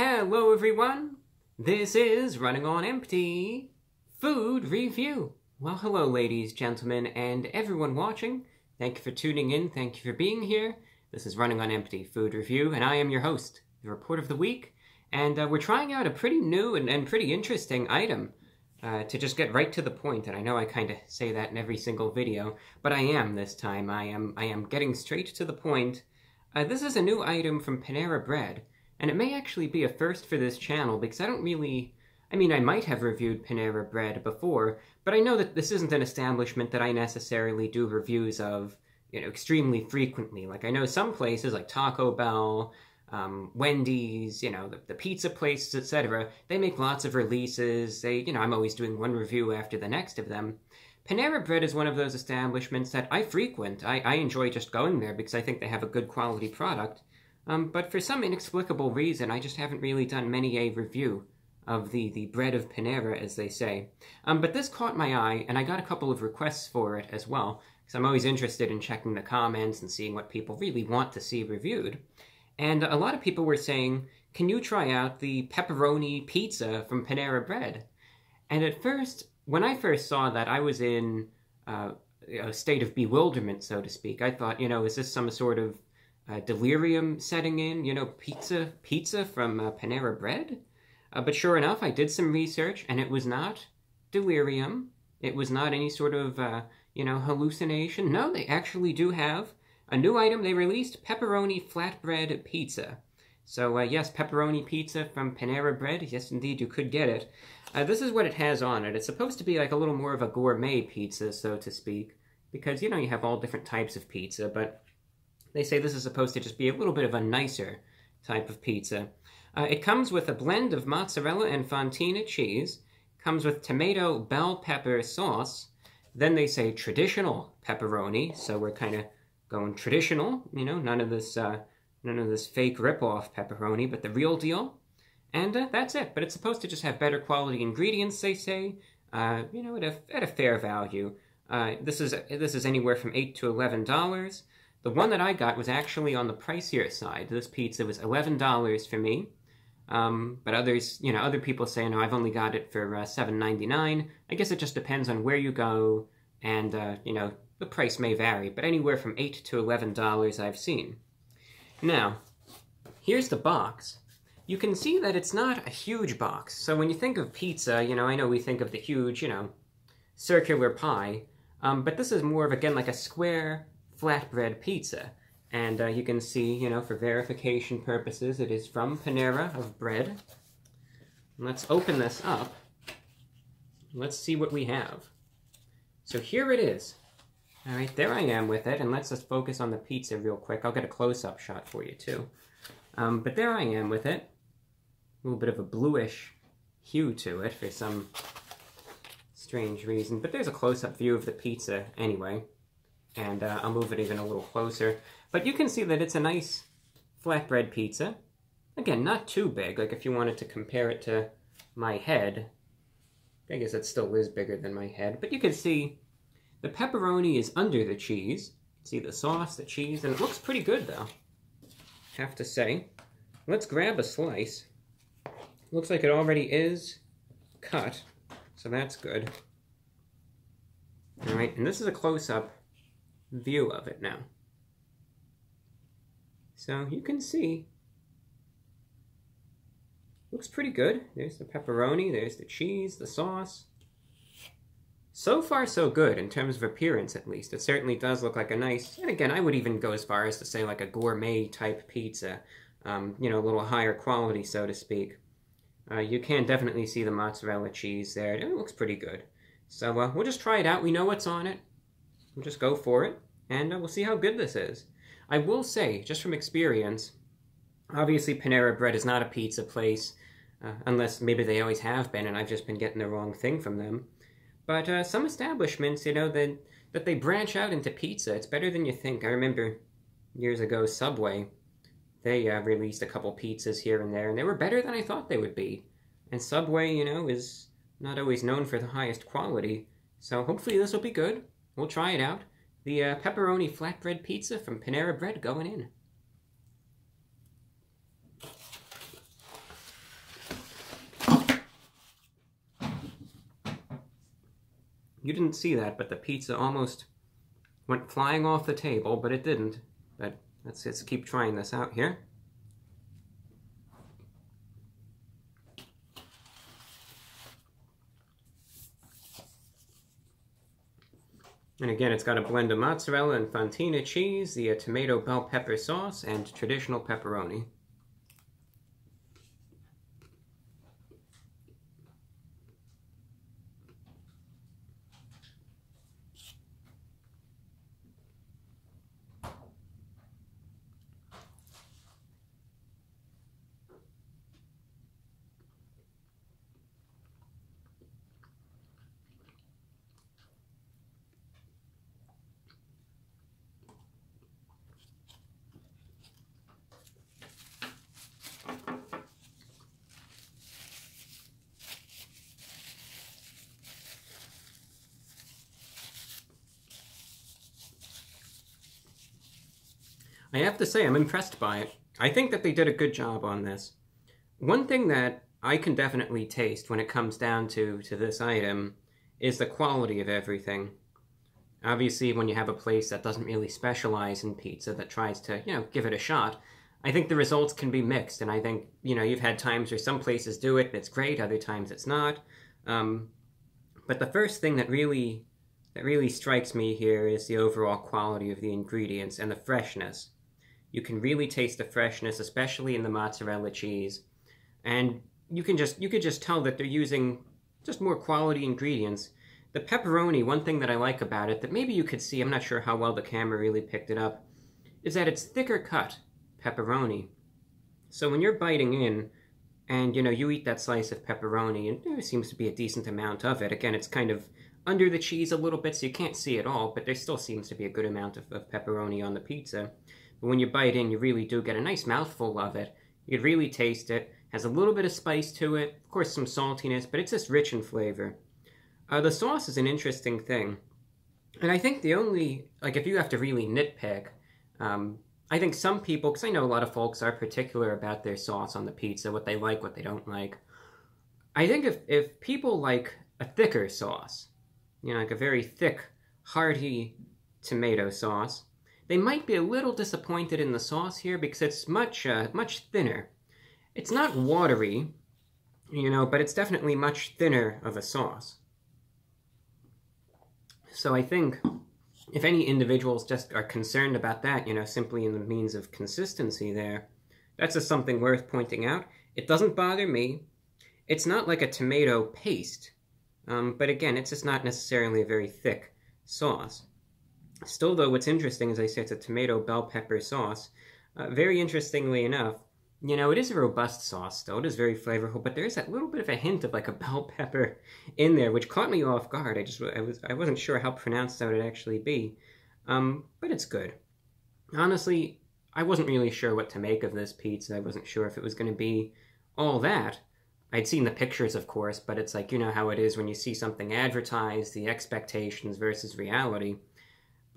Hello everyone! This is Running on Empty Food Review. Well, hello ladies, gentlemen, and everyone watching. Thank you for tuning in, thank you for being here. This is Running on Empty Food Review, and I am your host, the Report of the Week. And uh, we're trying out a pretty new and, and pretty interesting item uh, to just get right to the point. And I know I kind of say that in every single video, but I am this time. I am I am getting straight to the point. Uh, this is a new item from Panera Bread, and it may actually be a first for this channel because I don't really. I mean, I might have reviewed Panera Bread before, but I know that this isn't an establishment that I necessarily do reviews of, you know, extremely frequently. Like, I know some places like Taco Bell, um, Wendy's, you know, the, the pizza places, etc. They make lots of releases. They, you know, I'm always doing one review after the next of them. Panera Bread is one of those establishments that I frequent. I, I enjoy just going there because I think they have a good quality product. Um, but for some inexplicable reason, I just haven't really done many a review of the, the bread of Panera, as they say. Um, but this caught my eye, and I got a couple of requests for it as well, because I'm always interested in checking the comments and seeing what people really want to see reviewed. And a lot of people were saying, can you try out the pepperoni pizza from Panera Bread? And at first, when I first saw that, I was in uh, a state of bewilderment, so to speak. I thought, you know, is this some sort of uh, delirium setting in? You know, pizza, pizza from uh, Panera Bread? Uh, but sure enough, I did some research, and it was not delirium. It was not any sort of, uh, you know, hallucination. No, they actually do have a new item they released, pepperoni flatbread pizza. So uh, yes, pepperoni pizza from Panera Bread. Yes, indeed, you could get it. Uh, this is what it has on it. It's supposed to be like a little more of a gourmet pizza, so to speak, because, you know, you have all different types of pizza, but they say this is supposed to just be a little bit of a nicer type of pizza. Uh, it comes with a blend of mozzarella and fontina cheese, comes with tomato bell pepper sauce, then they say traditional pepperoni, so we're kind of going traditional, you know, none of this, uh, none of this fake rip-off pepperoni, but the real deal. And uh, that's it. But it's supposed to just have better quality ingredients, they say. Uh, you know, at a, at a fair value. Uh, this is this is anywhere from eight to eleven dollars. The one that I got was actually on the pricier side. This pizza was eleven dollars for me. Um, but others, you know, other people say, no, I've only got it for uh, seven ninety nine. I guess it just depends on where you go, and uh, you know, the price may vary, but anywhere from eight to eleven dollars I've seen. Now, here's the box. You can see that it's not a huge box. So when you think of pizza, you know, I know we think of the huge, you know, circular pie, um, but this is more of, again, like a square flatbread pizza. And uh, you can see, you know, for verification purposes, it is from Panera of Bread. Let's open this up. Let's see what we have. So here it is. All right, there I am with it, and let's just focus on the pizza real quick. I'll get a close-up shot for you, too. Um, but there I am with it. A little bit of a bluish hue to it for some strange reason. But there's a close-up view of the pizza anyway. And uh, I'll move it even a little closer. But you can see that it's a nice flatbread pizza. Again, not too big. Like if you wanted to compare it to my head, I guess it still is bigger than my head. But you can see the pepperoni is under the cheese. See the sauce, the cheese, and it looks pretty good though. Have to say. Let's grab a slice. Looks like it already is cut, so that's good. Alright, and this is a close-up view of it now. So you can see, looks pretty good. There's the pepperoni, there's the cheese, the sauce. So far, so good in terms of appearance, at least. It certainly does look like a nice, and again, I would even go as far as to say like a gourmet type pizza. Um, you know, a little higher quality, so to speak. Uh, you can definitely see the mozzarella cheese there. It looks pretty good. So uh, we'll just try it out. We know what's on it. We'll just go for it, and uh, we'll see how good this is. I will say, just from experience, obviously Panera Bread is not a pizza place, uh, unless maybe they always have been, and I've just been getting the wrong thing from them. But uh, some establishments, you know, that, that they branch out into pizza, it's better than you think. I remember years ago, Subway, they uh, released a couple pizzas here and there, and they were better than I thought they would be. And Subway, you know, is not always known for the highest quality, so hopefully this will be good. We'll try it out. The uh, pepperoni flatbread pizza from Panera Bread going in. You didn't see that, but the pizza almost went flying off the table, but it didn't. But let's, let's keep trying this out here. And again, it's got a blend of mozzarella and fontina cheese, the tomato bell pepper sauce, and traditional pepperoni. I have to say, I'm impressed by it. I think that they did a good job on this. One thing that I can definitely taste when it comes down to, to this item is the quality of everything. Obviously, when you have a place that doesn't really specialize in pizza that tries to, you know, give it a shot, I think the results can be mixed. And I think, you know, you've had times where some places do it and it's great, other times it's not. Um, but the first thing that really that really strikes me here is the overall quality of the ingredients and the freshness. You can really taste the freshness, especially in the mozzarella cheese. And you can just you could just tell that they're using just more quality ingredients. The pepperoni, one thing that I like about it that maybe you could see, I'm not sure how well the camera really picked it up, is that it's thicker cut pepperoni. So when you're biting in and you know you eat that slice of pepperoni and there seems to be a decent amount of it. Again, it's kind of under the cheese a little bit so you can't see it all, but there still seems to be a good amount of, of pepperoni on the pizza. But when you bite in, you really do get a nice mouthful of it. You could really taste it. Has a little bit of spice to it, of course some saltiness, but it's just rich in flavor. Uh, the sauce is an interesting thing. And I think the only, like if you have to really nitpick, um, I think some people, because I know a lot of folks are particular about their sauce on the pizza, what they like, what they don't like. I think if, if people like a thicker sauce, you know, like a very thick, hearty tomato sauce, they might be a little disappointed in the sauce here because it's much, uh, much thinner. It's not watery, you know, but it's definitely much thinner of a sauce. So I think if any individuals just are concerned about that, you know, simply in the means of consistency there, that's just something worth pointing out. It doesn't bother me. It's not like a tomato paste, um, but again, it's just not necessarily a very thick sauce. Still, though, what's interesting, is I say, it's a tomato bell pepper sauce. Uh, very interestingly enough, you know, it is a robust sauce, though. It is very flavorful, but there is that little bit of a hint of like a bell pepper in there, which caught me off guard. I just I was I wasn't sure how pronounced that would actually be, um, but it's good. Honestly, I wasn't really sure what to make of this pizza. I wasn't sure if it was going to be all that. I'd seen the pictures, of course, but it's like you know how it is when you see something advertised, the expectations versus reality.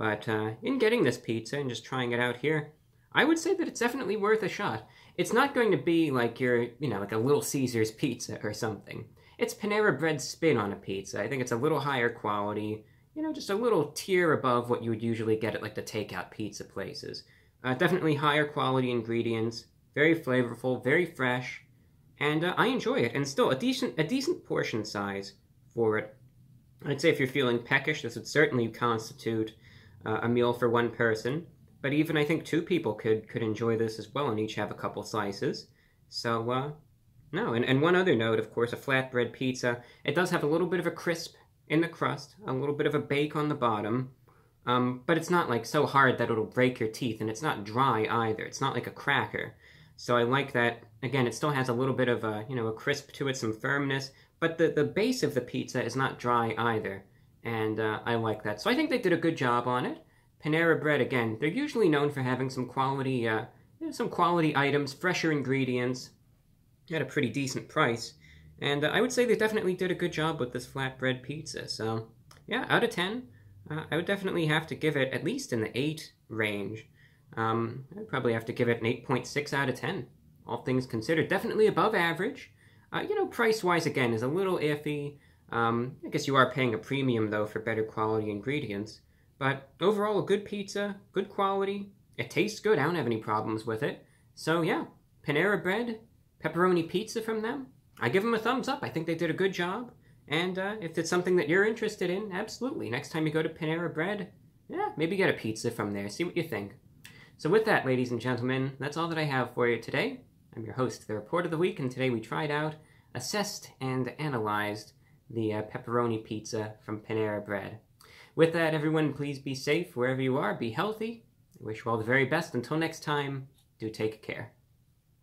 But uh, in getting this pizza and just trying it out here, I would say that it's definitely worth a shot. It's not going to be like your, you know, like a Little Caesars pizza or something. It's Panera Bread spin on a pizza. I think it's a little higher quality, you know, just a little tier above what you would usually get at like the takeout pizza places. Uh, definitely higher quality ingredients, very flavorful, very fresh, and uh, I enjoy it. And still a decent, a decent portion size for it. I'd say if you're feeling peckish, this would certainly constitute uh, a meal for one person. But even I think two people could could enjoy this as well and each have a couple slices. So uh, no, and, and one other note, of course, a flatbread pizza. It does have a little bit of a crisp in the crust, a little bit of a bake on the bottom, um, but it's not like so hard that it'll break your teeth, and it's not dry either. It's not like a cracker. So I like that. Again, it still has a little bit of a you know a crisp to it, some firmness, but the the base of the pizza is not dry either and uh, I like that. So I think they did a good job on it. Panera Bread, again, they're usually known for having some quality, uh, some quality items, fresher ingredients, at a pretty decent price. And uh, I would say they definitely did a good job with this flatbread pizza. So, yeah, out of 10, uh, I would definitely have to give it at least in the 8 range. Um, I'd probably have to give it an 8.6 out of 10, all things considered. Definitely above average. Uh, you know, price-wise, again, is a little iffy. Um, I guess you are paying a premium though for better quality ingredients. But overall, a good pizza, good quality. It tastes good. I don't have any problems with it. So yeah, Panera Bread, pepperoni pizza from them. I give them a thumbs up. I think they did a good job. And uh, if it's something that you're interested in, absolutely. Next time you go to Panera Bread, yeah, maybe get a pizza from there. See what you think. So with that, ladies and gentlemen, that's all that I have for you today. I'm your host, the Report of the Week, and today we tried out, assessed, and analyzed the uh, pepperoni pizza from Panera Bread. With that, everyone, please be safe wherever you are. Be healthy. I wish you all the very best. Until next time, do take care.